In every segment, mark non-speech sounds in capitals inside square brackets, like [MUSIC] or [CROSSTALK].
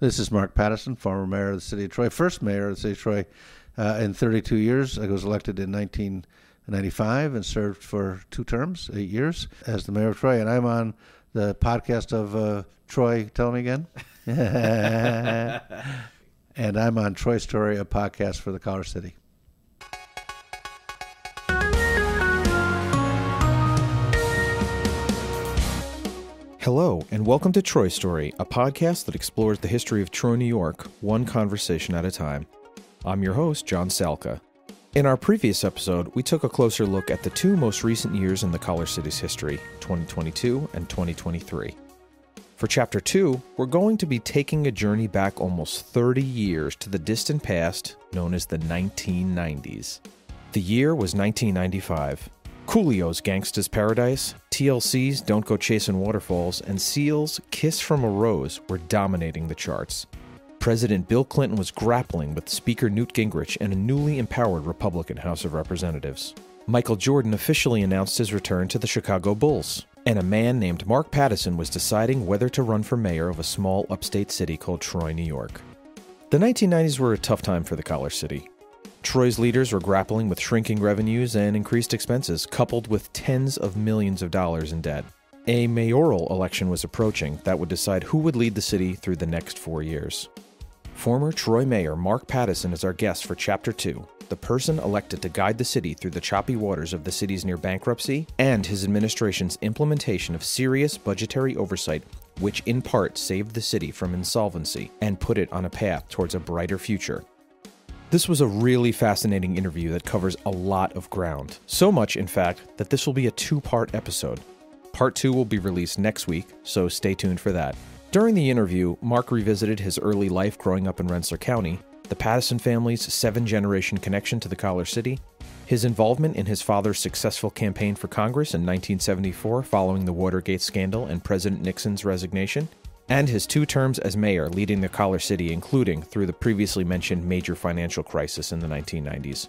This is Mark Pattison, former mayor of the city of Troy, first mayor of the city of Troy uh, in 32 years. I was elected in 1995 and served for two terms, eight years, as the mayor of Troy. And I'm on the podcast of uh, Troy. Tell me again. [LAUGHS] and I'm on Troy Story, a podcast for the Collar City. Hello, and welcome to Troy Story, a podcast that explores the history of Troy, New York, one conversation at a time. I'm your host, John Salka. In our previous episode, we took a closer look at the two most recent years in the Collar City's history, 2022 and 2023. For Chapter 2, we're going to be taking a journey back almost 30 years to the distant past known as the 1990s. The year was 1995. Coolio's Gangsta's Paradise, TLC's Don't Go Chasing Waterfalls, and Seal's Kiss from a Rose were dominating the charts. President Bill Clinton was grappling with Speaker Newt Gingrich and a newly empowered Republican House of Representatives. Michael Jordan officially announced his return to the Chicago Bulls, and a man named Mark Pattison was deciding whether to run for mayor of a small upstate city called Troy, New York. The 1990s were a tough time for the Collar City. Troy's leaders were grappling with shrinking revenues and increased expenses, coupled with tens of millions of dollars in debt. A mayoral election was approaching that would decide who would lead the city through the next four years. Former Troy Mayor Mark Pattison is our guest for Chapter 2, the person elected to guide the city through the choppy waters of the city's near bankruptcy and his administration's implementation of serious budgetary oversight, which in part saved the city from insolvency and put it on a path towards a brighter future. This was a really fascinating interview that covers a lot of ground. So much, in fact, that this will be a two part episode. Part two will be released next week, so stay tuned for that. During the interview, Mark revisited his early life growing up in Rensselaer County, the Pattison family's seven generation connection to the Collar City, his involvement in his father's successful campaign for Congress in 1974 following the Watergate scandal and President Nixon's resignation, and his two terms as mayor leading the Collar City, including through the previously mentioned major financial crisis in the 1990s.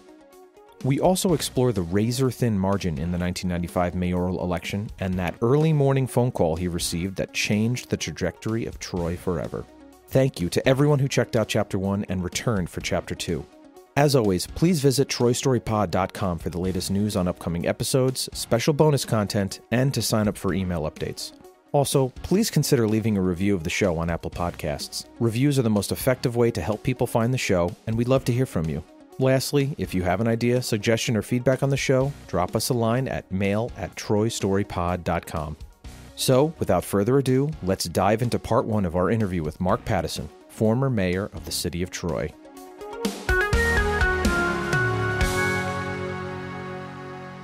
We also explore the razor thin margin in the 1995 mayoral election and that early morning phone call he received that changed the trajectory of Troy forever. Thank you to everyone who checked out Chapter 1 and returned for Chapter 2. As always, please visit TroyStoryPod.com for the latest news on upcoming episodes, special bonus content, and to sign up for email updates. Also, please consider leaving a review of the show on Apple Podcasts. Reviews are the most effective way to help people find the show, and we'd love to hear from you. Lastly, if you have an idea, suggestion, or feedback on the show, drop us a line at mail at troystorypod.com. So, without further ado, let's dive into part one of our interview with Mark Pattison, former mayor of the city of Troy.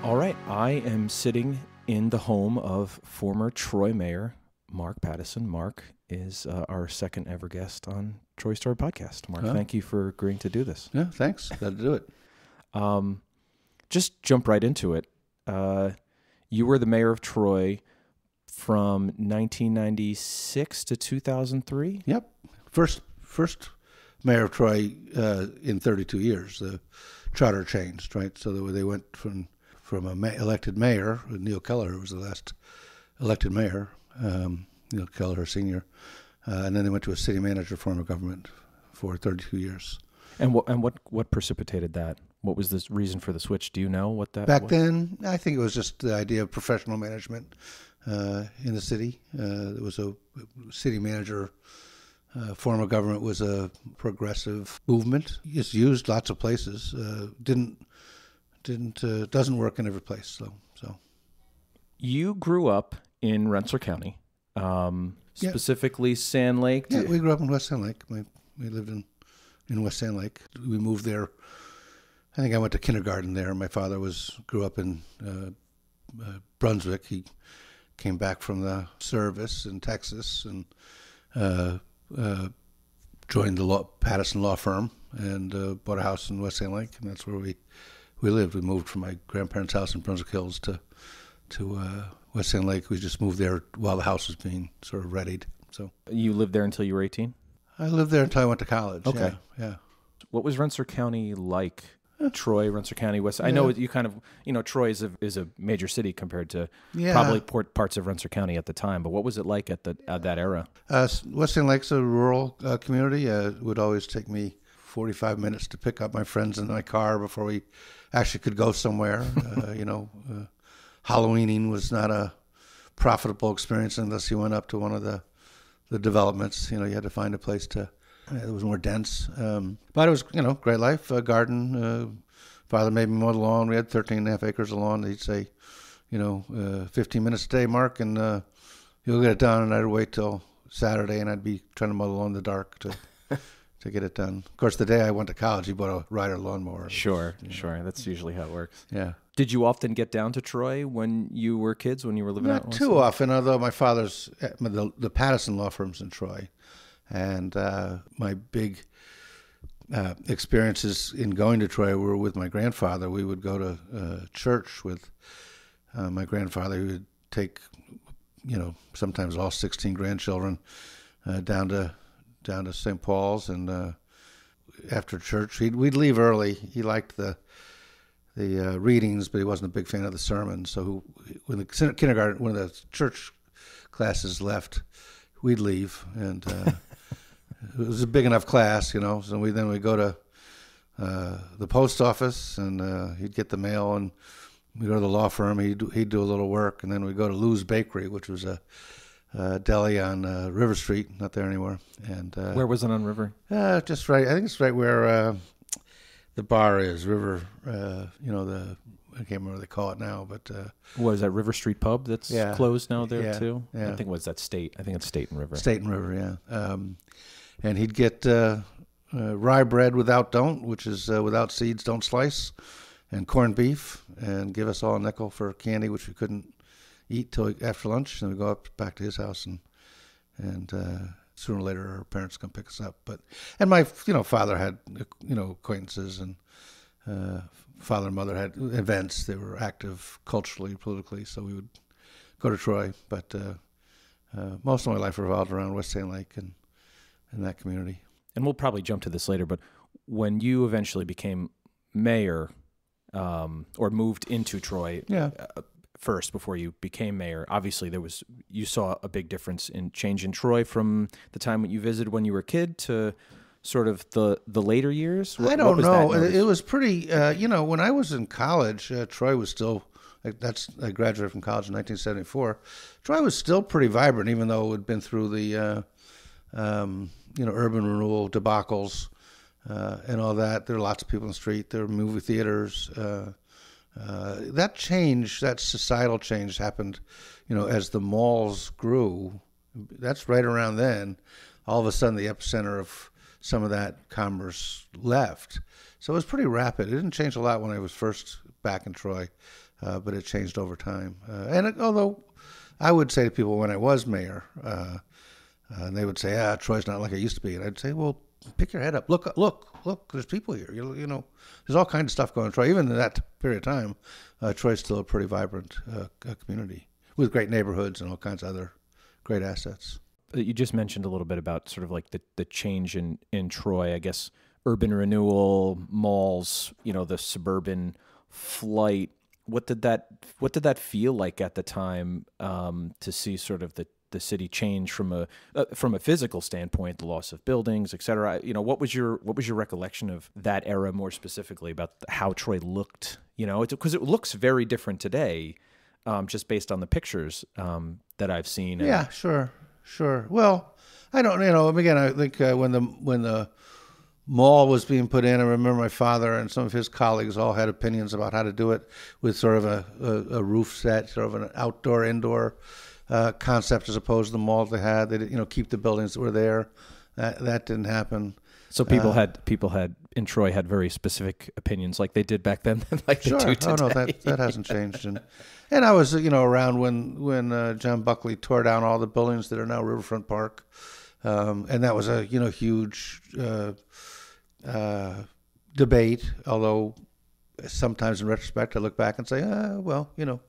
All right, I am sitting in the home of former Troy Mayor Mark Pattison. Mark is uh, our second ever guest on Troy Story Podcast. Mark, Oh. thank you for agreeing to do this. Yeah, thanks. Glad to do it. Um, just jump right into it. Uh, you were the mayor of Troy from 1996 to 2003. Yep. First, first mayor of Troy uh, in 32 years. The charter changed, right? So they went from from a ma- elected mayor, Neil Keller, who was the last elected mayor, um, Neil Keller Senior, uh, and then they went to a city manager form of government for 32 years. And what and what what precipitated that? What was the reason for the switch? Do you know what that Back was? then, I think it was just the idea of professional management uh, in the city. Uh, there was a city manager uh, form of government was a progressive movement. It's used lots of places. Uh, didn't didn't uh, doesn't work in every place. So so You grew up in Rensselaer County, um, Yeah. specifically Sand Lake. yeah, we grew up in West Sand Lake. We, we lived in in West Sand Lake. We moved there. I think I went to kindergarten there. My father was grew up in uh, uh, Brunswick. He came back from the service in Texas and uh, uh, joined the law, Pattison Law Firm and uh, bought a house in West Sand Lake, and that's where we we lived. We moved from my grandparents' house in Brunswick Hills to to uh, West Sand Lake. We just moved there while the house was being sort of readied. So you lived there until you were 18? I lived there until I went to college. Okay. Yeah. yeah. What was Rensselaer County like Troy, Rensselaer County, West. I know you kind of, you know, Troy is a, is a major city compared to probably port, parts of Rensselaer County at the time. But what was it like at the at that era? Uh, West Sand Lake's a rural uh, community. Uh, it would always take me 45 minutes to pick up my friends in my car before we actually could go somewhere. [LAUGHS] uh, you know, uh, Halloweening was not a profitable experience unless you went up to one of the, the developments. You know, you had to find a place to, it was more dense. Um, but it was, you know, great life, A garden. Uh, father made me mow the lawn. We had 13 and a half acres of lawn. He'd say, you know, uh, 15 minutes a day, Mark, and uh, you'll get it done. And I'd wait till Saturday, and I'd be trying to mow the lawn in the dark to [LAUGHS] to get it done. Of course, the day I went to college, he bought a rider lawnmower. Sure, sure. That's usually how it works. Yeah. Did you often get down to Troy when you were kids, when you were living out? Not too often, although my father's the, the Pattison law firm's in Troy, and uh, my big uh, experiences in going to Troy were with my grandfather. We would go to uh, church with uh, my grandfather. He would take, you know, sometimes all sixteen grandchildren uh, down to down to St. Paul's, and uh, after church, he'd, we'd leave early. He liked the the uh, readings, but he wasn't a big fan of the sermons. So when the kin- kindergarten, when the church classes left, we'd leave, and uh, [LAUGHS] it was a big enough class, you know. So we then we go to uh, the post office, and uh, he'd get the mail, and we go to the law firm. He'd he'd do a little work, and then we go to Lou's Bakery, which was a, uh deli on uh, River Street, not there anymore, and uh, Where was it on River? uh, just right. I think it's right where uh, the bar is. River. Uh, you know the. I can't remember what they call it now, but uh, What is that River Street Pub that's Yeah. closed now there Yeah, too? I yeah. think was that State. I think it's State and River. State and River. Yeah. Um, and he'd get uh, uh, rye bread without don't, which is uh, without seeds, don't slice, and corned beef, and give us all a nickel for candy, which we couldn't eat till after lunch. And we go up back to his house, and and uh, sooner or later our parents come pick us up. But and my you know father had you know acquaintances and. Uh, father and mother had events. They were active culturally, politically, so we would go to Troy. But uh, uh, most of my life revolved around West Sand Lake and, and that community. and we'll probably jump to this later, but when you eventually became mayor um, or moved into Troy Yeah. uh, first before you became mayor, obviously there was you saw a big difference in change in Troy from the time when you visited when you were a kid to sort of the the later years. What- I don't know. It, was pretty. Uh, you know, when I was in college, uh, Troy was still. Like that's I graduated from college in 1974. Troy was still pretty vibrant, even though it had been through the, uh, um, you know, urban renewal debacles uh, and all that. There are lots of people in the street. There are movie theaters. Uh, uh, that change, that societal change, happened, you know, as the malls grew. That's right around then. All of a sudden, the epicenter of some of that commerce left. So it was pretty rapid. It didn't change a lot when I was first back in Troy, uh, but it changed over time. Uh, and it, although I would say to people when I was mayor, uh, uh, and they would say, "Ah, Troy's not like it used to be," and I'd say, "Well, pick your head up. Look, look, look. There's people here. You, you know, there's all kinds of stuff going on Troy. Even in that period of time, uh, Troy's still a pretty vibrant uh, community with great neighborhoods and all kinds of other great assets." Uh, you just mentioned a little bit about sort of like the, the change in, in Troy, I guess urban renewal, malls, you know, the suburban flight. What did that what did that feel like at the time um, to see sort of the, the city change from a uh, from a physical standpoint, the loss of buildings, et cetera? You know, what was your what was your recollection of that era more specifically about how Troy looked? You know, because it looks very different today, um, just based on the pictures um, that I've seen. Yeah, sure, sure. Well, I don't, you know. Again, I think uh, when the when the mall was being put in, I remember my father and some of his colleagues all had opinions about how to do it with sort of a, a, a roof set, sort of an outdoor indoor uh, concept as opposed to the mall they had. They did, you know keep the buildings that were there. That that didn't happen. So people had people had in Troy had very specific opinions, like they did back then, [LAUGHS] like Sure. they do today. Oh no, that that hasn't [LAUGHS] changed. And and I was you know around when when uh, John Buckley tore down all the buildings that are now Riverfront Park, um, and that was a you know huge uh, uh, debate. Although sometimes in retrospect, I look back and say, ah, well, you know,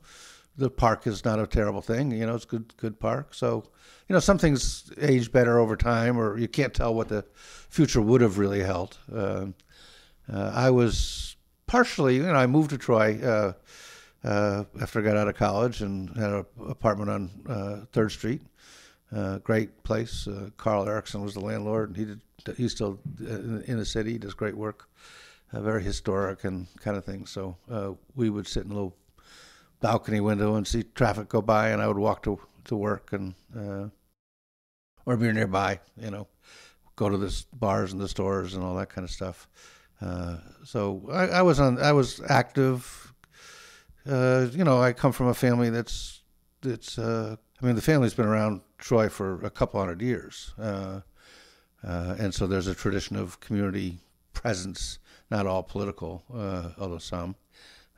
the park is not a terrible thing. You know, it's good good park. So you know, some things age better over time, or you can't tell what the future would have really held. Um uh, I was partially, you know, I moved to Troy uh, uh, after I got out of college and had an apartment on uh, Third Street. Uh, great place. Uh, Carl Erickson was the landlord, and he did. He's still in, the city. Does great work. very historic and kind of thing. So we would sit in a little balcony window and see traffic go by, and I would walk to to work and or be nearby. You know, go to the bars and the stores and all that kind of stuff. Uh, so I, I, was on. I was active. Uh, you know, I come from a family that's that's. Uh, I mean, the family's been around Troy for a couple hundred years, uh, uh, and so there's a tradition of community presence. Not all political, uh, although some.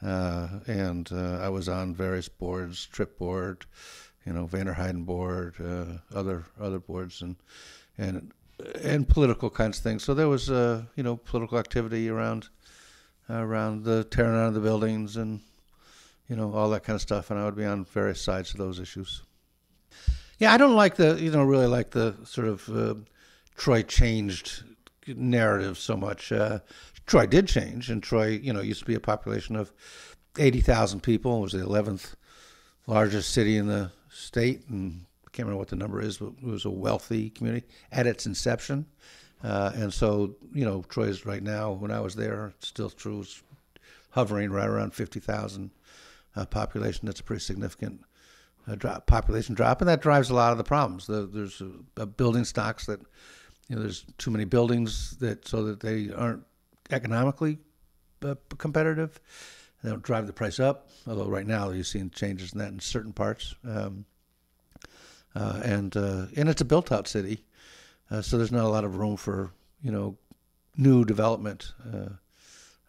And I was on various boards, trip board, you know, Vanderheyden board, other other boards, and and and political kinds of things. So there was, uh, you know, political activity around around the tearing down of the buildings and you know all that kind of stuff. And I would be on various sides of those issues. Yeah, I don't like the, you know, really like the sort of uh, Troy changed narrative so much. Uh, Troy did change, and Troy, you know, used to be a population of eighty thousand people. It was the eleventh largest city in the state, and I can't remember what the number is, but it was a wealthy community at its inception. Uh, and so, you know, Troy's right now, when I was there, still true, hovering right around 50,000 uh, population. That's a pretty significant uh, drop, population drop, and that drives a lot of the problems. The, there's building stocks that, you know, there's too many buildings that so that they aren't economically uh, competitive. They don't drive the price up, although right now you're seeing changes in that in certain parts. Um, uh, and uh, and it's a built-out city, uh, so there's not a lot of room for you know new development.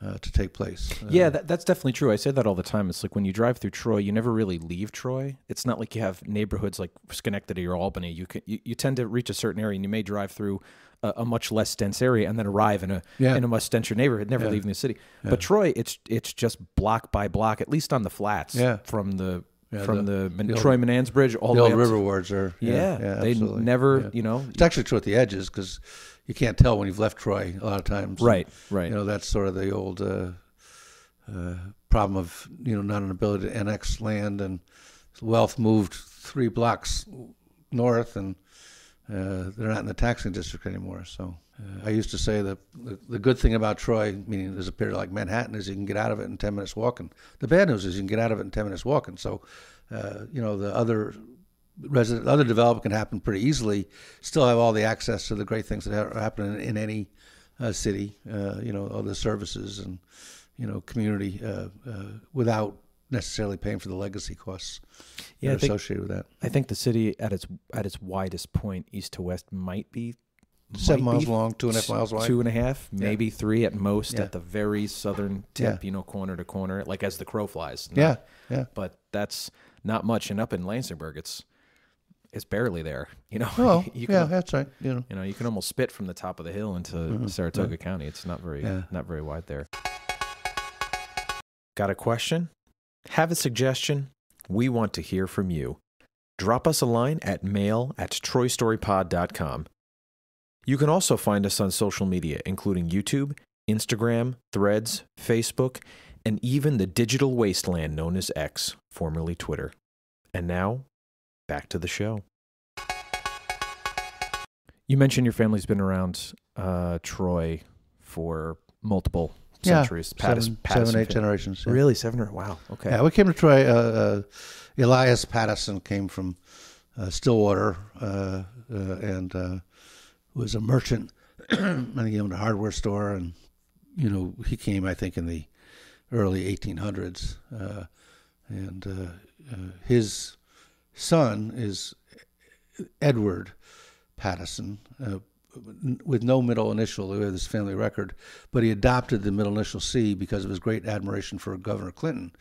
Uh, to take place. Uh, yeah, that, that's definitely true. I say that all the time. It's like when you drive through Troy, you never really leave Troy. It's not like you have neighborhoods like Schenectady or Albany. You can you, you tend to reach a certain area, and you may drive through a, a much less dense area, and then arrive in a yeah. in a much denser neighborhood, never yeah. leaving the city. Yeah. But Troy, it's it's just block by block, at least on the flats. From the yeah, from the, the, the Troy Menands Bridge all the, the way old river wards are yeah, yeah, yeah they absolutely. never you know it's actually true at the edges because you can't tell when you've left Troy a lot of times. Right right. you know that's sort of the old uh, uh, problem of you know not an ability to annex land and wealth moved three blocks north and uh, they're not in the taxing district anymore so uh, I used to say that the, the, good thing about Troy, meaning there's a period like Manhattan, is you can get out of it in 10 minutes walking. The bad news is you can get out of it in 10 minutes walking. So, uh, you know, the other resident, other development can happen pretty easily, still have all the access to the great things that are happening in, in any uh, city, uh, you know, all the services and, you know, community uh, uh, without necessarily paying for the legacy costs yeah, think, associated with that. I think the city at its at its widest point, east to west, might be seven miles long, two and a half miles wide, two and a half, maybe yeah. three at most yeah. at the very southern tip. Yeah. You know, corner to corner, like as the crow flies. Not, yeah, yeah. But that's not much. And up in Lansingburgh, it's it's barely there. You know. Oh, [LAUGHS] you can, yeah, that's right. You know, you know, you can almost spit from the top of the hill into mm-hmm. Saratoga County. It's not very not very wide there. Got a question? Have a suggestion? We want to hear from you. Drop us a line at mail at troystorypod.com. You can also find us on social media, including YouTube, Instagram, Threads, Facebook, and even the digital wasteland known as X, formerly Twitter. And now, back to the show. You mentioned your family's been around uh, Troy for multiple centuries. Yeah, Pattis, seven, seven, eight generations. Yeah. Really, seven or wow? Okay. Yeah, we came to Troy. Uh, uh, Elias Pattison came from uh, Stillwater, uh, uh, and uh, was a merchant. [CLEARS THROAT] and he owned a hardware store, and you know he came, I think, in the early 1800s, uh, and uh, uh, his son is Edward Pattison, uh, with no middle initial. We have this family record, but he adopted the middle initial C because of his great admiration for Governor Clinton.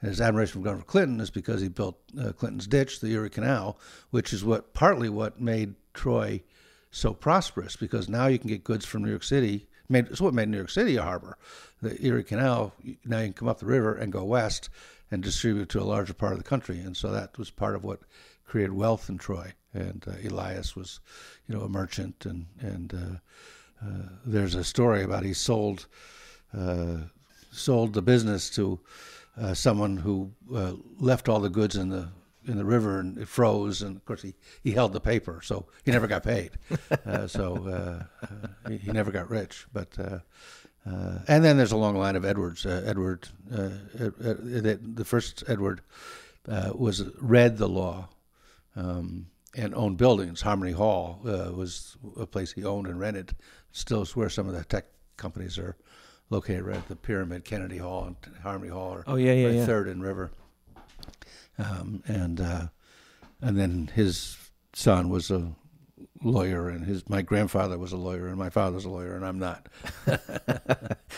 And his admiration for Governor Clinton is because he built uh, Clinton's ditch, the Erie Canal, which is what partly what made Troy so prosperous because now you can get goods from New York City. Made, it's what made New York City a harbor. The Erie Canal, now you can come up the river and go west and distribute to a larger part of the country. And so that was part of what created wealth in Troy. And uh, Elias was, you know, a merchant. And, and uh, uh, there's a story about he sold uh, sold the business to uh, someone who uh, left all the goods in the in the river and it froze, and of course he, he held the paper, so he never got paid. [LAUGHS] Uh, so uh, uh, he, he never got rich. But uh, uh, and then there's a long line of Edwards. Uh, Edward, the first Edward uh, was read the law um, and owned buildings. Harmony Hall uh, was a place he owned and rented. Still is where some of the tech companies are located, right at the Pyramid, Kennedy Hall, and Harmony Hall. Are Oh, yeah, yeah, right yeah. Third and River. Um, and uh, and then his son was a lawyer, and his my grandfather was a lawyer, and my father's a lawyer, and I'm not. [LAUGHS] and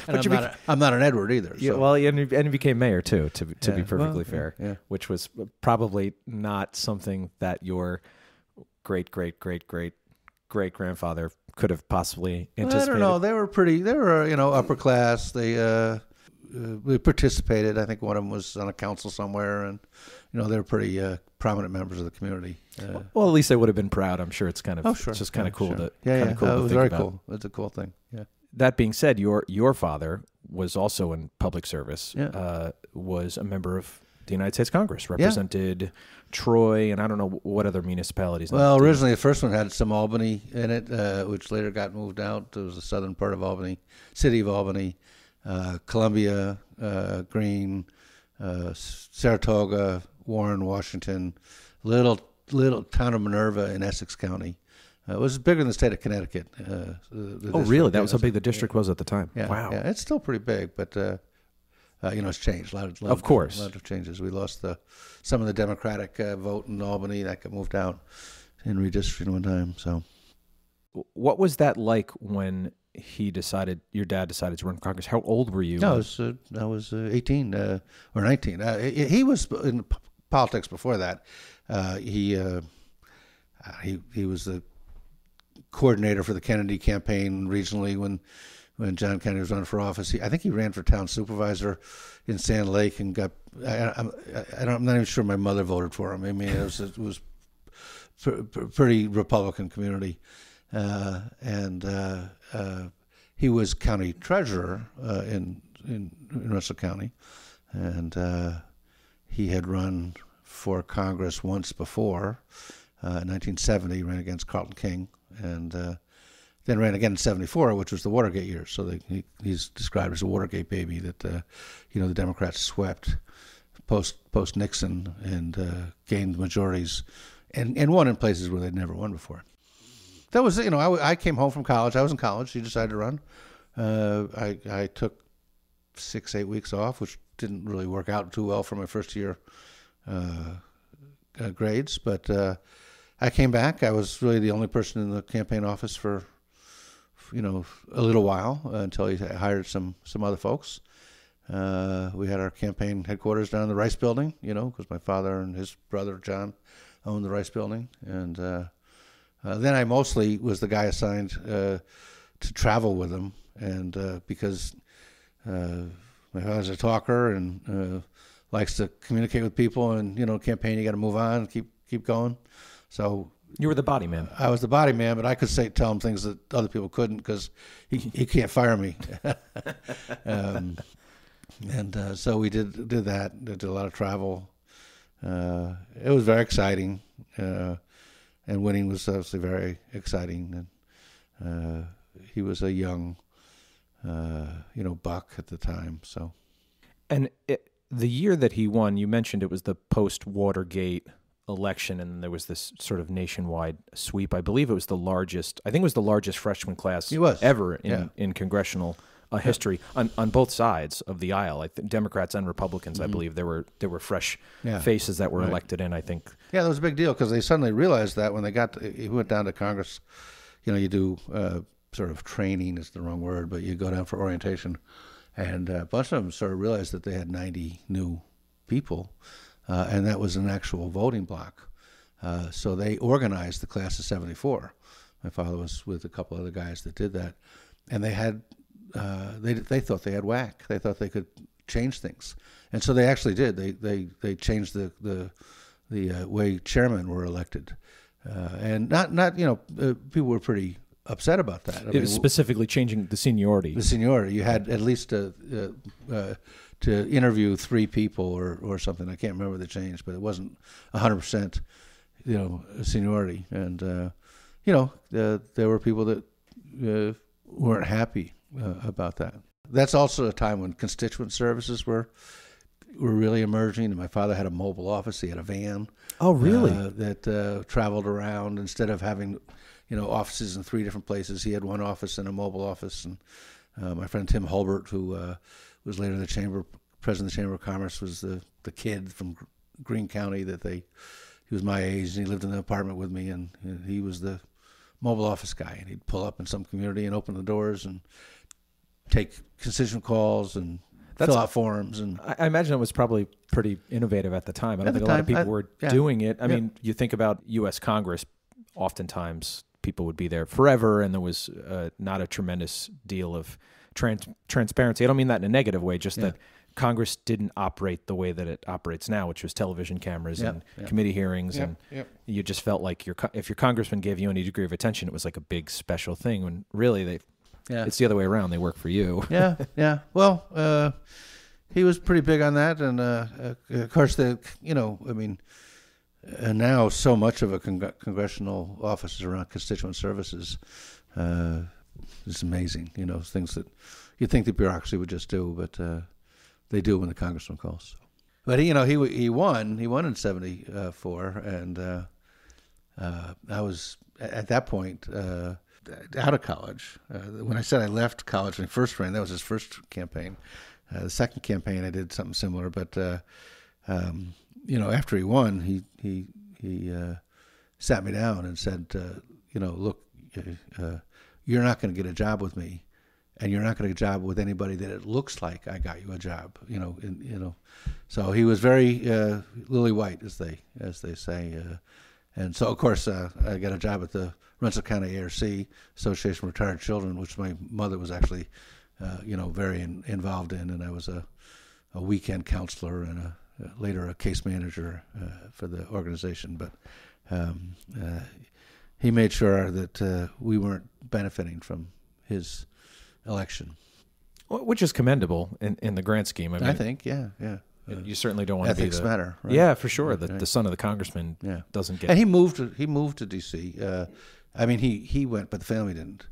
I'm, not bec- a, I'm not an Edward either. Yeah, so- well, and he, and he became mayor too. To to be perfectly well, fair, yeah, yeah. which was probably not something that your great great great great great grandfather could have possibly anticipated. I anticipated. don't know. They were pretty. They were you know upper class. They uh, uh, they participated. I think one of them was on a council somewhere, and you know they're pretty uh, prominent members of the community. Uh, Well, at least they would have been proud. I'm sure it's kind of oh sure, it's just kind of cool sure. to yeah yeah. cool Uh, it was very about. cool. It's a cool thing. Yeah. That being said, your your father was also in public service. Yeah. Uh, was a member of the United States Congress, represented Troy, and I don't know what other municipalities. Well, originally the first one had some Albany in it, uh, which later got moved out. It was the southern part of Albany, city of Albany, Columbia, uh, Greene, uh, Saratoga, Warren, Washington, little little town of Minerva in Essex County. Uh, it was bigger than the state of Connecticut. Uh, the, the Oh, really? That was how big the district was at the time. Yeah, wow. Yeah, it's still pretty big, but uh, uh, you know, it's changed. A lot of, lot Of course. a lot of changes. We lost the some of the Democratic uh, vote in Albany that got moved out in redistricting one time. So What was that like when he decided, your dad decided to run for Congress? How old were you? no, I was uh, I was uh, 18 uh, or 19. Uh, he, was in politics before that. Uh, he he he was the coordinator for the Kennedy campaign regionally when when John Kennedy was running for office. He, I think he ran for town supervisor in Sand Lake and got. I, I'm, I am not even sure my mother voted for him. I mean, it was it was pr- pr- pretty Republican community, and uh, uh, he was county treasurer uh, in, in in Rensselaer County, and uh, he had run for Congress once before. Uh, in 1970, he ran against Carleton King, and uh, then ran again in '74, which was the Watergate year. So they, he, he's described as a Watergate baby that uh, you know the Democrats swept post post Nixon and uh, gained majorities, and and won in places where they'd never won before. That was you know I came home from college. I was in college. She decided to run. Uh, I I took six eight weeks off, which didn't really work out too well for my first year uh, uh, grades, but. Uh, I came back. I was really the only person in the campaign office for, you know, a little while until he hired some some other folks. Uh, we had our campaign headquarters down in the Rice Building, you know, because my father and his brother John owned the Rice Building, and uh, uh, then I mostly was the guy assigned uh, to travel with him, and uh, because uh, my father's a talker and uh, likes to communicate with people, and you know, campaign you got to move on, keep keep going. So You were the body man. I was the body man, but I could say tell him things that other people couldn't because he he can't fire me. [LAUGHS] um, and uh, so we did did that. Did a lot of travel. Uh, it was very exciting, uh, and winning was obviously very exciting. And uh, he was a young, uh, you know, buck at the time. So And it, the year that he won, you mentioned it was the post Watergate election, and there was this sort of nationwide sweep. I believe it was the largest. I think it was the largest freshman class It was. ever in, Yeah. in congressional uh, history on, on both sides of the aisle. I think Democrats and Republicans. I believe there were there were fresh Mm-hmm. Yeah. faces that were Right. elected in. I think Yeah, that was a big deal because they suddenly realized that when they got, to, he went down to Congress, you know, you do uh, sort of training is the wrong word, but you go down for orientation, and a bunch of them sort of realized that they had 90 new people, uh, and that was an actual voting block. Uh, so they organized the class of 74. My father was with a couple of other guys that did that, and they had, uh, they they thought they had whack. They thought they could change things, and so they actually did. They they they changed the the the uh, way chairmen were elected, uh, and not not you know uh, people were pretty upset about that. I it was specifically changing the seniority. The seniority. You had at least a, uh, uh, to interview three people or, or something. I can't remember the change, but it wasn't 100%, you know, seniority. And, uh, you know, uh, there were people that uh, weren't happy uh, about that. That's also a time when constituent services were were really emerging. And my father had a mobile office. He had a van. Oh, really? Uh, that uh, traveled around instead of having, you know, offices in three different places. He had one office and a mobile office. And uh, my friend Tim Hulbert, who uh, was later the chamber president of the Chamber of Commerce, was the the kid from Greene County that they. He was my age, and he lived in the apartment with me, and, and he was the mobile office guy, and he'd pull up in some community and open the doors and take constituent calls and That's- fill out forms and I I imagine it was probably pretty innovative at the time. I don't think a lot of people I- were yeah. doing it. I Yeah. mean, you think about U.S. Congress, oftentimes people would be there forever, and there was uh, not a tremendous deal of trans- transparency. I don't mean that in a negative way, just Yeah. that Congress didn't operate the way that it operates now, which was television cameras Yeah, and yeah. committee hearings, Yep, and yep. you just felt like your co- if your congressman gave you any degree of attention, it was like a big special thing. When really, they yeah. it's the other way around. They work for you. [LAUGHS] yeah, yeah. Well, uh, he was pretty big on that, and uh, uh, of course, the you know, I mean, uh, now so much of a con- congressional office is around constituent services. Uh, it's amazing, you know, things that you think the bureaucracy would just do, but uh, they do when the congressman calls. But he, you know, he he won. He won in '74, and uh, uh, I was at that point uh, out of college. Uh, when I said I left college when he first ran, that was his first campaign. Uh, the second campaign, I did something similar, but uh, um, you know, after he won, he he he uh, sat me down and said, uh, you know, look, uh, you're not going to get a job with me, and you're not going to get a job with anybody that it looks like I got you a job. You know, you know, so he was very uh, lily white, as they as they say. Uh, and so, of course, uh, I got a job at the Rensselaer County ARC, Association of Retired Children, which my mother was actually, uh, you know, very in, involved in, and I was a, a weekend counselor and a, later a case manager uh, for the organization. But um, uh, he made sure that uh, we weren't benefiting from his election. Which is commendable in, in the grand scheme. I I, think, yeah, yeah. Uh, you certainly don't want to be ethics the, matter. Right? Yeah, for sure. The, Right. the son of the congressman Yeah. doesn't get. And he moved. To, he moved to D.C. Uh, I mean, he he went, but the family didn't,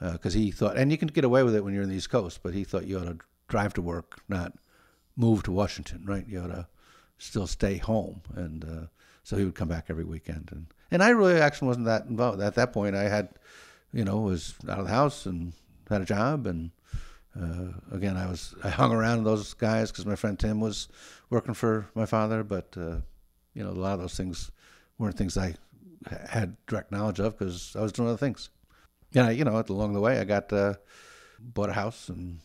because he thought. And you can get away with it when you're in the East Coast, but he thought you ought to drive to work, not move to Washington. Right? You ought to still stay home, and uh, so he would come back every weekend. And and I really actually wasn't that involved at that point. I had, you know, was out of the house and had a job, and uh, again, I was I hung around those guys because my friend Tim was working for my father, but uh, you know, a lot of those things weren't things I had direct knowledge of because I was doing other things. I, you know, along the way, I got uh, bought a house in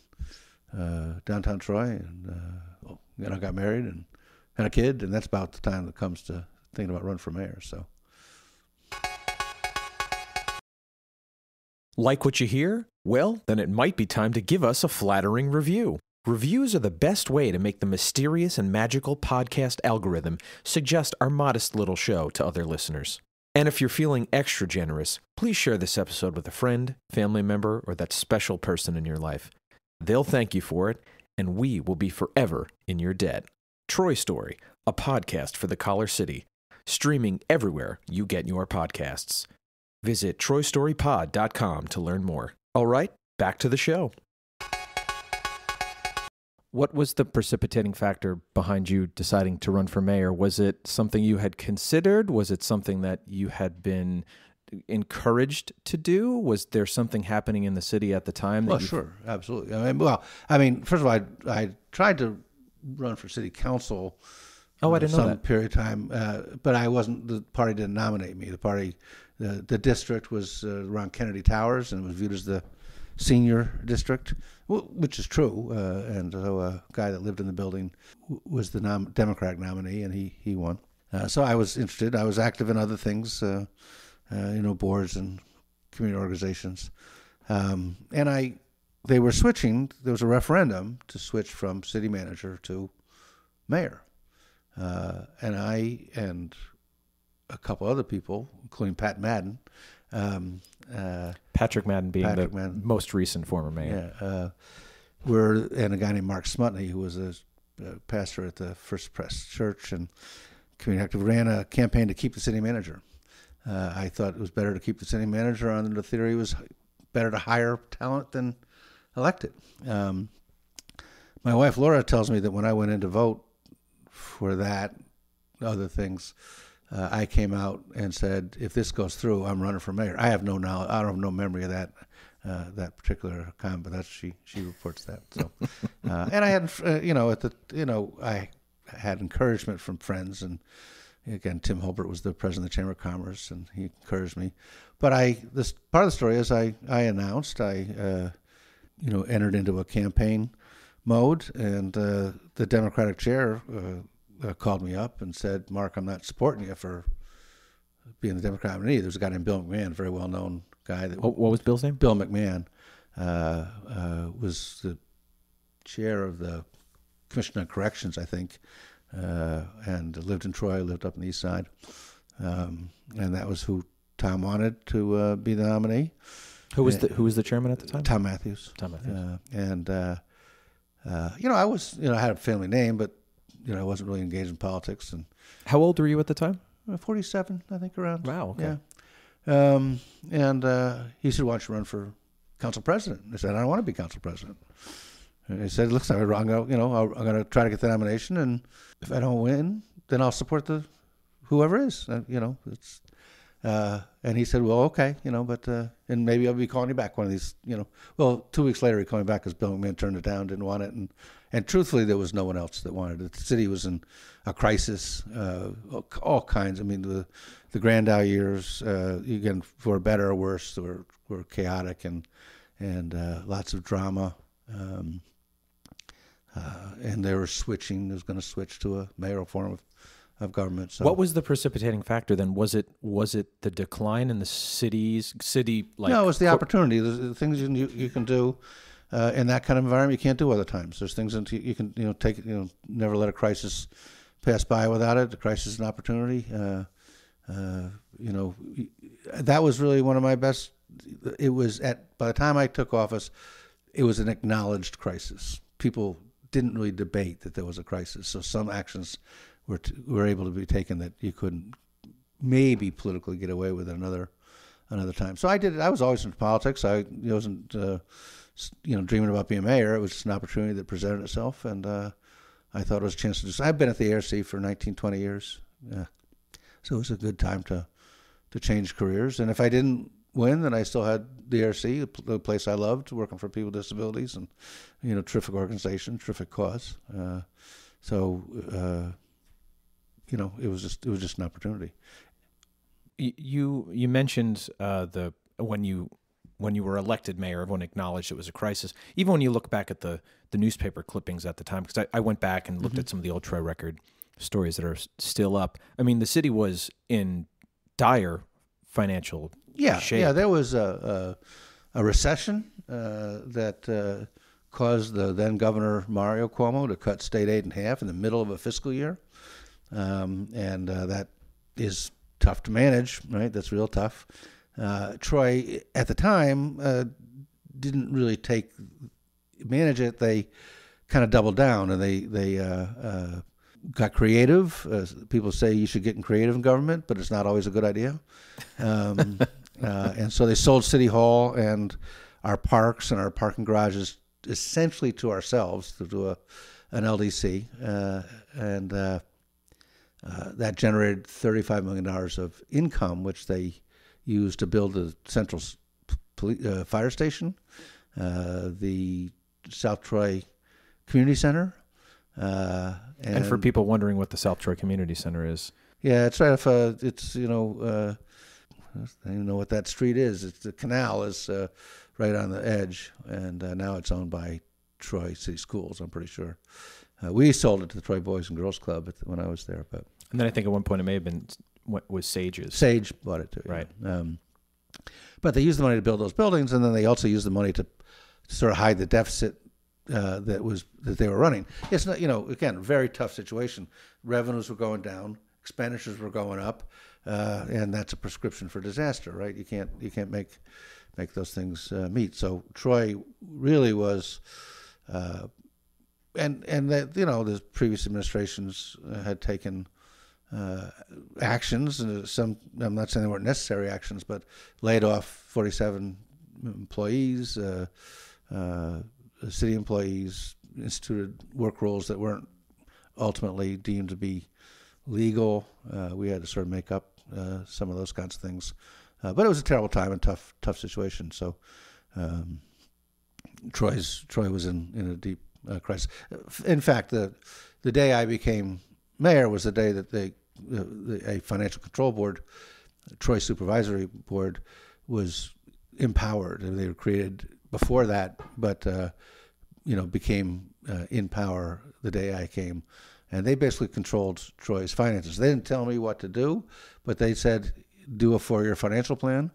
uh, downtown Troy, and uh, you know, got married and had a kid, and that's about the time that comes to thinking about running for mayor. So. Like what you hear? Well, then it might be time to give us a flattering review. Reviews are the best way to make the mysterious and magical podcast algorithm suggest our modest little show to other listeners. And if you're feeling extra generous, please share this episode with a friend, family member, or that special person in your life. They'll thank you for it, and we will be forever in your debt. Troy Story, a podcast for the Collar City, streaming everywhere you get your podcasts. Visit TroyStoryPod.com to learn more. All right, back to the show. What was the precipitating factor behind you deciding to run for mayor? Was it something you had considered? Was it something that you had been encouraged to do? Was there something happening in the city at the time? That Well, sure, absolutely. I mean, well, I mean, first of all, I, I tried to run for city council. Oh, I didn't know some that. period of time, uh, but I wasn't. The party didn't nominate me. The party, the the district was uh, around Kennedy Towers and it was viewed as the senior district, which is true. Uh, and so a guy that lived in the building was the nom- nominee, and he he won. Uh, so I was interested. I was active in other things, uh, uh, you know, boards and community organizations, um, and I. They were switching. There was a referendum to switch from city manager to mayor, uh, and I and a couple other people, including Pat Madden, um, Uh, Patrick Madden being Patrick the Madden. most recent former mayor. yeah, uh, we're and a guy named Mark Smutney, who was a, uh pastor at the First Press Church and community active, ran a campaign to keep the city manager. Uh, I thought it was better to keep the city manager on the theory it was better to hire talent than elect it. Um, my wife Laura tells me that when I went in to vote for that, other things, uh, I came out and said, if this goes through, I'm running for mayor. I have no knowledge, I don't have no memory of that. Uh, that particular comment, but that's she. She reports that. So, [LAUGHS] uh, and I had, uh, you know, at the, you know, I had encouragement from friends, and again, Tim Hulbert was the president of the Chamber of Commerce, and he encouraged me. But I, this part of the story is I, I announced, I, uh, you know, entered into a campaign mode, and uh, the Democratic chair uh, called me up and said, "Mark, I'm not supporting you for being the Democrat nominee." There's a guy named Bill McMahon, a very well known guy that What, what was Bill's name? Bill McMahon uh, uh, was the chair of the Commission on Corrections, I think, uh, and lived in Troy, lived up on the east side. Um, and that was who Tom wanted to uh, be the nominee, Who was the Who was the chairman at the time? Tom Matthews. Tom Matthews. Uh, and, uh, uh, you know, I was, you know, I had a family name, but, you know, I wasn't really engaged in politics. And How old were you at the time? uh, 47, I think, around. Wow. Okay. Yeah. Um, and uh, he said, "Why don't you run for council president?" I said, "I don't want to be council president." And he said, "Looks like I'm going to, you know, I'm going to try to get the nomination, and if I don't win, then I'll support the whoever is. Uh, you know, it's." Uh, and he said, "Well, okay, you know, but uh, and maybe I'll be calling you back one of these, you know." Well, two weeks later, he called me back because Bill McMahon turned it down, didn't want it, and and truthfully, there was no one else that wanted it. The city was in a crisis, uh, all- kinds. I mean, the the Grandau years, uh, again, for better or worse, were were chaotic and and uh, lots of drama. Um, uh, and they were switching. Was going to switch to a mayoral form of, of government. So What was the precipitating factor then? Was it was it the decline in the cities city like no, it was the opportunity. The, the things you you can do uh, in that kind of environment you can't do other times. There's things that you, can you know take you know never let a crisis pass by without it. The crisis is an opportunity. Uh, uh, you know, that was really one of my best. It was at by the time I took office, it was an acknowledged crisis. People didn't really debate that there was a crisis. So some actions were t- were able to be taken that you couldn't maybe politically get away with another another time. So I did. I was always into politics. I wasn't uh, you know dreaming about being mayor. It was just an opportunity that presented itself, and uh, I thought it was a chance to do. So I've been at the ARC for 19, 20 years. Yeah. So it was a good time to to change careers. And if I didn't win, then I still had the ARC, the place I loved, working for people with disabilities, and you know, terrific organization, terrific cause. Uh, so uh, you know, it was just it was just an opportunity. You you mentioned uh, the when you when you were elected mayor, everyone acknowledged it was a crisis. Even when you look back at the the newspaper clippings at the time, because I, I went back and looked at some of the old Troy Record stories that are still up. I mean, the city was in dire financial Yeah, shape. yeah. There was a a, a recession uh, that uh, caused the then governor Mario Cuomo to cut state aid in half in the middle of a fiscal year, um, and uh, that is tough to manage. Right, that's real tough. Uh, Troy at the time uh, didn't really take manage it. They kind of doubled down and they they uh, uh, got creative. Uh, people say you should get in creative in government, but it's not always a good idea. Um, [LAUGHS] uh, and so they sold City Hall and our parks and our parking garages essentially to ourselves to do a an LDC, uh, and uh, uh, that generated thirty five million dollars of income, which they used to build the central uh, fire station, uh, the South Troy Community Center. Uh, and, And for people wondering what the South Troy Community Center is, yeah, it's right off. Uh, it's you know, uh, I don't even know what that street is. It's the canal is uh, right on the edge, and uh, now it's owned by Troy City Schools. I'm pretty sure. Uh, we sold it to the Troy Boys and Girls Club when I was there, but and then I think at one point it may have been was Sage's. Sage bought it too. Right. Um, but they used the money to build those buildings, and then they also used the money to sort of hide the deficit uh, that was that they were running. It's not, you know, again, very tough situation. Revenues were going down, expenditures were going up. uh, and that's a prescription for disaster, right? You can't you can't make make those things uh, meet. So Troy really was, uh, and and that you know the previous administrations uh, had taken uh, actions. Uh, some I'm not saying they weren't necessary actions, but laid off 47 employees, uh, uh, city employees, instituted work rules that weren't ultimately deemed to be legal. Uh, we had to sort of make up some of those kinds of things, but it was a terrible time and tough tough situation. So. Um, Troy's Troy was in, in a deep crisis. In fact, the the day I became mayor was the day that they, a financial control board, Troy Supervisory Board, was empowered. They were created before that, but uh, you know became uh, in power the day I came, and they basically controlled Troy's finances. They didn't tell me what to do, but they said do a four-year financial plan,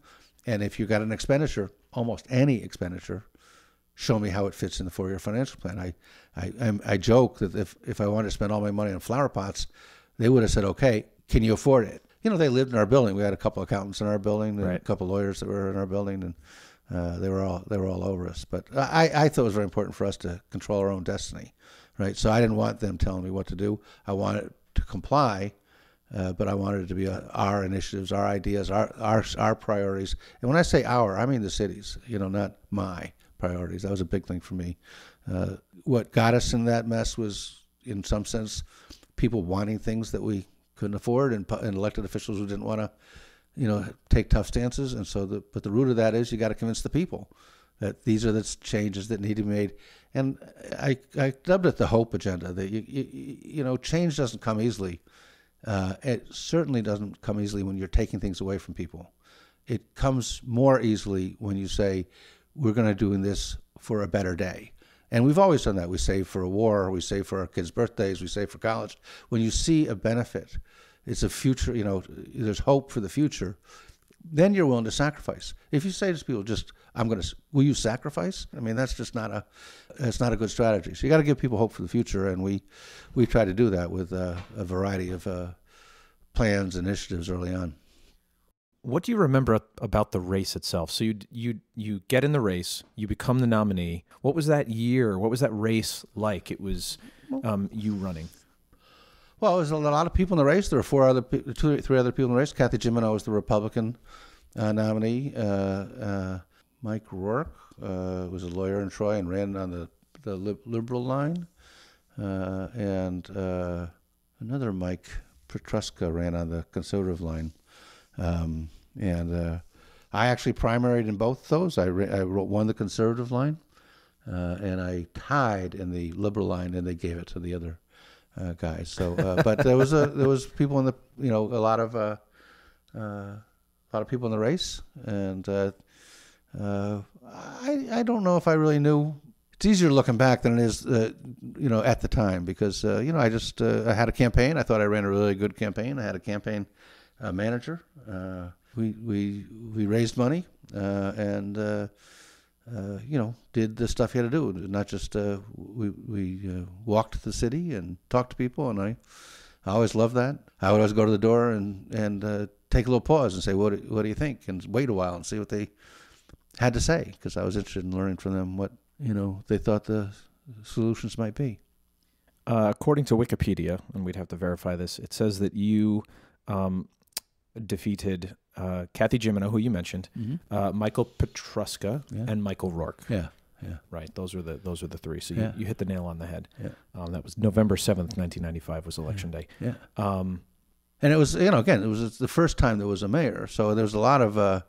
and if you got an expenditure, almost any expenditure, show me how it fits in the four-year financial plan. I, I, I joke that if, if I wanted to spend all my money on flower pots, they would have said, okay, can you afford it? You know, they lived in our building. We had a couple of accountants in our building, and right. a couple of lawyers that were in our building, and uh, they were all they were all over us. But I, I thought it was very important for us to control our own destiny, right? So I didn't want them telling me what to do. I wanted to comply, uh, but I wanted it to be a, our initiatives, our ideas, our, our our priorities. And when I say our, I mean the cities. You know, not my priorities. That was a big thing for me. Uh, what got us in that mess was, in some sense, people wanting things that we couldn't afford, and, and elected officials who didn't want to, you know, take tough stances. And so, the, but the root of that is you got to convince the people that these are the changes that need to be made. And I, I dubbed it the hope agenda. That you, you, you know, change doesn't come easily. Uh, it certainly doesn't come easily when you're taking things away from people. It comes more easily when you say, we're going to do this for a better day. And we've always done that. We save for a war, we save for our kids' birthdays, we save for college. When you see a benefit, it's a future, you know, there's hope for the future, then you're willing to sacrifice. If you say to people, just, I'm going to, will you sacrifice? I mean, that's just not a, that's not a good strategy. So you got to give people hope for the future. And we, we try to do that with uh, a variety of uh, plans, initiatives early on. What do you remember about the race itself? So you you you get in the race, you become the nominee. What was that year? What was that race like? It was um, you running. Well, there was a lot of people in the race. There were four other, two, three other people in the race. Kathy Jimino was the Republican uh, nominee. Uh, uh, Mike Rourke uh, was a lawyer in Troy and ran on the the liberal line, uh, and uh, another Mike Petruska ran on the conservative line. Um, and uh, I actually primaried in both those. I, re- I won the conservative line, uh, and I tied in the liberal line, and they gave it to the other uh, guys. So, uh, [LAUGHS] but there was a there was people in the you know a lot of uh, uh, a lot of people in the race, and I I don't know if I really knew. It's easier looking back than it is, you know, at the time because you know I just I had a campaign. I thought I ran a really good campaign. I had a campaign uh, manager. Uh, we we we raised money uh, and uh, you know did the stuff you had to do. Not just we we walked the city and talked to people, and I I always loved that. I would always go to the door and and take a little pause and say, what what do you think? And wait a while and see what they had to say because I was interested in learning from them what you know they thought the solutions might be. Uh, according to Wikipedia, and we'd have to verify this, it says that you um, defeated uh, Kathy Jimino, who you mentioned, mm-hmm. uh, Michael Petruska, yeah. and Michael Rourke. Yeah, yeah. Right. Those were the those were the three. So you, yeah. you hit the nail on the head. Yeah. Um, that was November seventh, nineteen ninety five, was election day. Yeah. Um, and it was you know again it was the first time there was a mayor, so there was a lot of. Uh,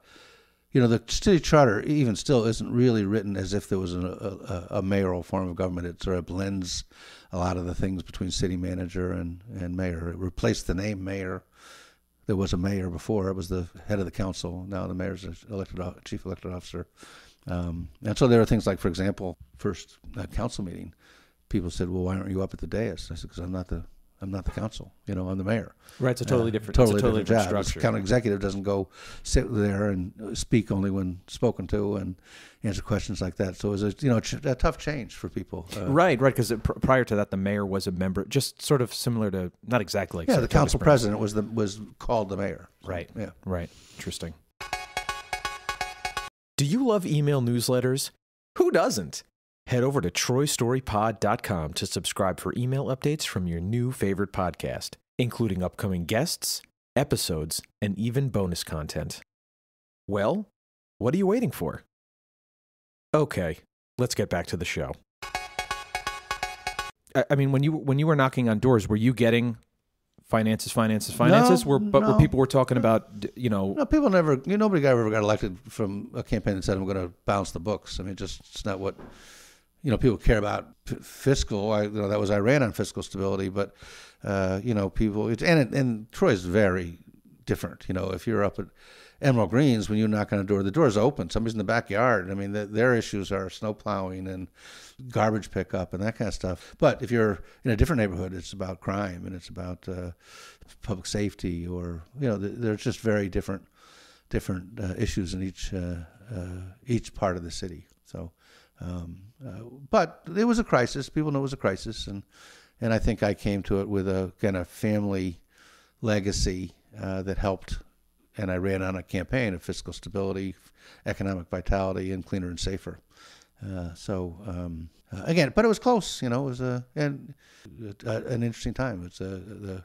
you know, the city charter even still isn't really written as if there was a, a, a, mayoral form of government. It sort of blends a lot of the things between city manager and, and mayor. It replaced the name mayor there was a mayor before. It was the head of the council. Now the mayor's elected chief elected officer. Um, and so there are things like, for example, first uh, council meeting, people said, "Well, why aren't you up at the dais?" I said, "Because I'm not the I'm not the council. You know, I'm the mayor. Right, it's a totally Uh, different, totally, a totally different, different, job. The structure. county executive doesn't go sit there and speak only when spoken to and answer questions like that. So it was a you know a, tough change for people. Uh, Right, right, because pr- prior to that, the mayor was a member, just sort of similar to, not exactly like Yeah, the council president was the was called the mayor. So, Right. Yeah. Right. Interesting. Do you love email newsletters? Who doesn't? Head over to troystorypod.com to subscribe for email updates from your new favorite podcast, including upcoming guests, episodes, and even bonus content. Well, what are you waiting for? Okay, let's get back to the show. I I mean, when you when you were knocking on doors, were you getting finances, finances, finances? No, were but were people were talking about you know No, people never. You know, nobody ever got elected from a campaign that said I'm going to balance the books. I mean, just it's not what you know. People care about fiscal. I, you know, that was Iran ran on fiscal stability, but uh, you know, people. It's, and it, and Troy is very different. You know, if you're up at Emerald Greens when you knock on a door, the door's open. Somebody's in the backyard. I mean, the, their issues are snow plowing and garbage pickup and that kind of stuff. But if you're in a different neighborhood, it's about crime and it's about uh, public safety, or you know, th- there's just very different different uh, issues in each uh, uh, each part of the city. So, um, uh, but it was a crisis. People knew it was a crisis, and and I think I came to it with a kind of family legacy uh, that helped. And I ran on a campaign of fiscal stability, economic vitality, and cleaner and safer. Uh, so um, uh, again, but it was close. You know, it was a and uh, an interesting time. It's a the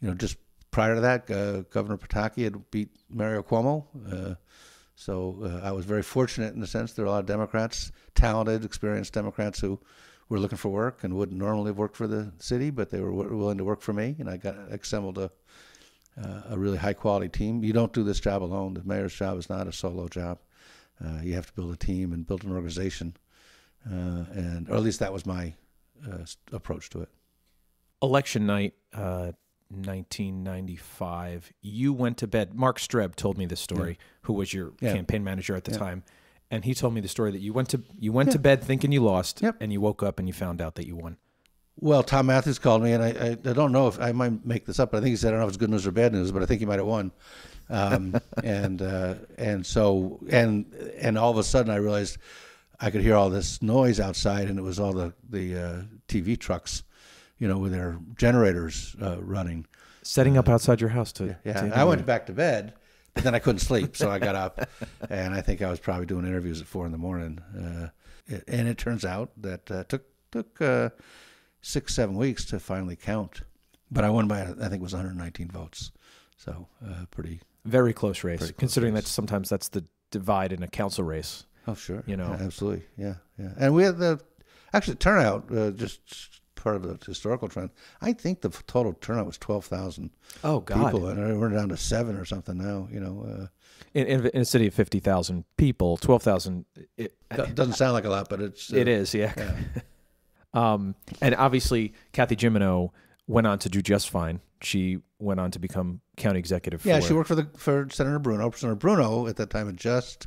you know just prior to that, uh, Governor Pataki had beat Mario Cuomo. So uh, I was very fortunate in the sense there are a lot of Democrats, talented, experienced Democrats who were looking for work and wouldn't normally have worked for the city, but they were willing to work for me, and I got assembled a uh, a really high quality team. You don't do this job alone. The mayor's job is not a solo job. Uh, you have to build a team and build an organization, uh, and or at least that was my uh, approach to it. election night, uh, 1995, you went to bed. Mark Streb told me this story, who was your Yeah. campaign manager at the Yeah. time, and he told me the story that you went to you went to bed thinking you lost, Yep. and you woke up and you found out that you won. Well, Tom Matthews called me, and I, I, I don't know if I might make this up, but I think he said I don't know if it's good news or bad news, but I think he might have won. Um, [LAUGHS] and uh, and so and and all of a sudden I realized I could hear all this noise outside, and it was all the the uh, TV trucks, you know, with their generators uh, running. Setting up outside your house to Yeah, to I went back to bed, but then I couldn't sleep, so I got up, [LAUGHS] and I think I was probably doing interviews at four in the morning. Uh, it, and it turns out that uh, took took uh, six seven weeks to finally count, but I won by I think it was 119 votes, so uh, pretty. very close race. Pretty close considering race. that sometimes that's the divide in a council race. Oh sure, You know. Yeah, absolutely, yeah, yeah. And we had the actually turnout uh, just part of the historical trend. I think the total turnout was 12,000 Oh God! people, and we're down to seven or something now. You know. Uh, In, in, in a city of fifty thousand people, twelve thousand. It, doesn't sound like a lot, but it's uh, it is, yeah. yeah. [LAUGHS] Um, and obviously, Kathy Jimino went on to do just fine. She went on to become county executive. Yeah, for, she worked for the for Senator Bruno. Senator Bruno at that time had just,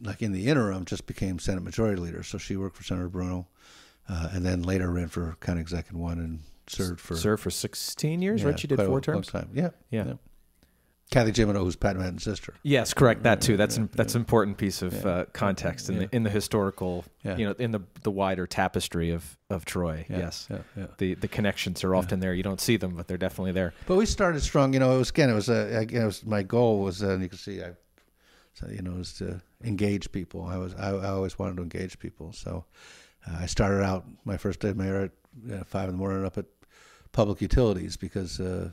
like in the interim, just became Senate Majority Leader. So she worked for Senator Bruno, uh, and then later ran for county executive one and served for served for sixteen years. yeah, right? She did quite a four long terms. Time. Yeah, Yeah. Kathy Jimino, who's Pat Madden's sister. Yes, correct. That too. That's yeah, an, that's an important piece of Yeah. uh, context in Yeah. the in the historical, Yeah. you know, in the the wider tapestry of of Troy. Yeah, Yes, yeah, yeah. the the connections are often there. You don't see them, but they're definitely there. But we started strong. You know, it was again. It was a. Again, it was my goal was. Uh, you can see, I, so, you know, was to engage people. I was. I, I always wanted to engage people. So, uh, I started out my first day mayor at uh, five in the morning up at public utilities because, uh,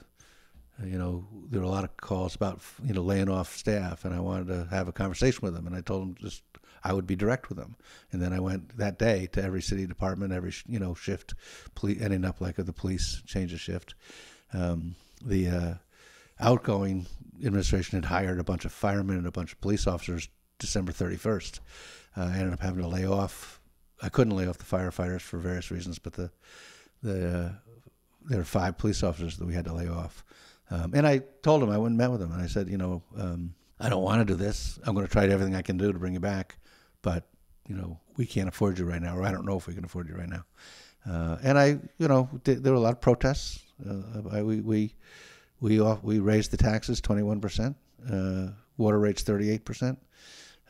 you know, there were a lot of calls about you know laying off staff, and I wanted to have a conversation with them. And I told them just I would be direct with them. And then I went that day to every city department, every you know shift, police, ending up like the police change of shift. Um, the uh, outgoing administration had hired a bunch of firemen and a bunch of police officers December 31st. Uh, I ended up having to lay off. I couldn't lay off the firefighters for various reasons, but the the uh, there were five police officers that we had to lay off. Um, and I told them I went and met with them, and I said, you know, um, I don't want to do this. I'm going to try everything I can do to bring you back, but you know, we can't afford you right now, or I don't know if we can afford you right now. Uh, and I, you know, there were a lot of protests. Uh, I, we we we we raised the taxes 21 percent, uh, water rates 38 percent.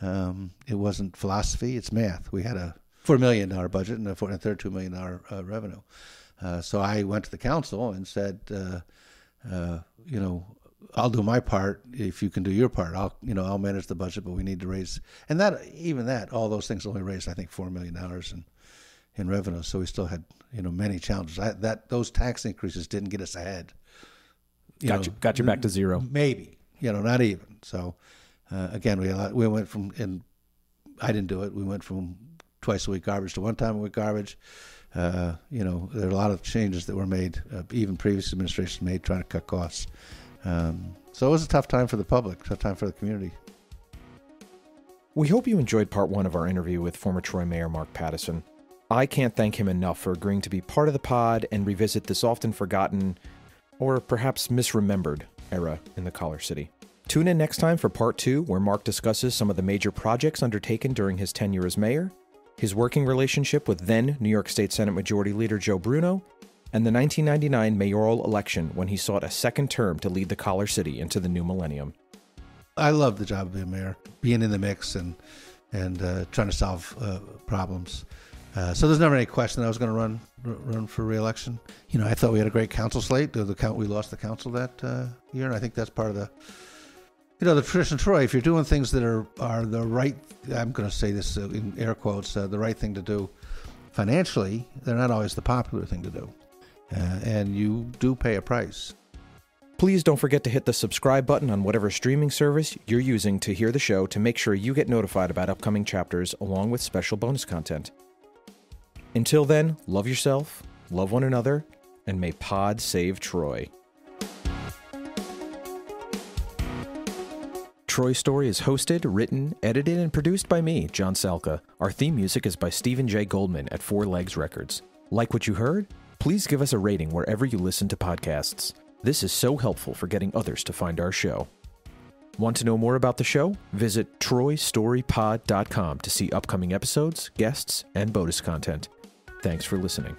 Um, it wasn't philosophy; it's math. We had a four million dollar budget and a four and thirty-two million dollar uh, revenue. Uh, so I went to the council and said, uh, uh, you know, I'll do my part if you can do your part. I'll you know I'll manage the budget, but we need to raise and that even that all those things only raised I think four million dollars in in revenue. So we still had you know many challenges. I, that those tax increases didn't get us ahead. You got know, you got you back to zero. Maybe you know not even. So uh, again we we went from and I didn't do it. We went from twice a week garbage to one time a week garbage. Uh, you know, there are a lot of changes that were made, uh, even previous administrations made, trying to cut costs. Um, so it was a tough time for the public, tough time for the community. We hope you enjoyed part one of our interview with former Troy Mayor Mark Pattison. I can't thank him enough for agreeing to be part of the pod and revisit this often forgotten, or perhaps misremembered, era in the Collar City. Tune in next time for part two, where Mark discusses some of the major projects undertaken during his tenure as mayor, his working relationship with then New York State Senate Majority Leader Joe Bruno, and the 1999 mayoral election when he sought a second term to lead the Collar City into the new millennium. I love the job of being mayor, being in the mix and and uh, trying to solve uh, problems. Uh, so there's never any question that I was going to run run for reelection. You know, I thought we had a great council slate. The, the count we lost the council that uh, year, and I think that's part of the you know the tradition Troy. If you're doing things that are are the right, I'm going to say this uh, in air quotes, uh, the right thing to do financially, they're not always the popular thing to do, uh, and you do pay a price. Please don't forget to hit the subscribe button on whatever streaming service you're using to hear the show to make sure you get notified about upcoming chapters along with special bonus content. Until then, love yourself, love one another, and may Pod save Troy. Troy Story is hosted, written, edited, and produced by me, John Salka. Our theme music is by Steven J. Goldman at Four Legs Records. Like what you heard? Please give us a rating wherever you listen to podcasts. This is so helpful for getting others to find our show. Want to know more about the show? Visit TroyStoryPod.com to see upcoming episodes, guests, and bonus content. Thanks for listening.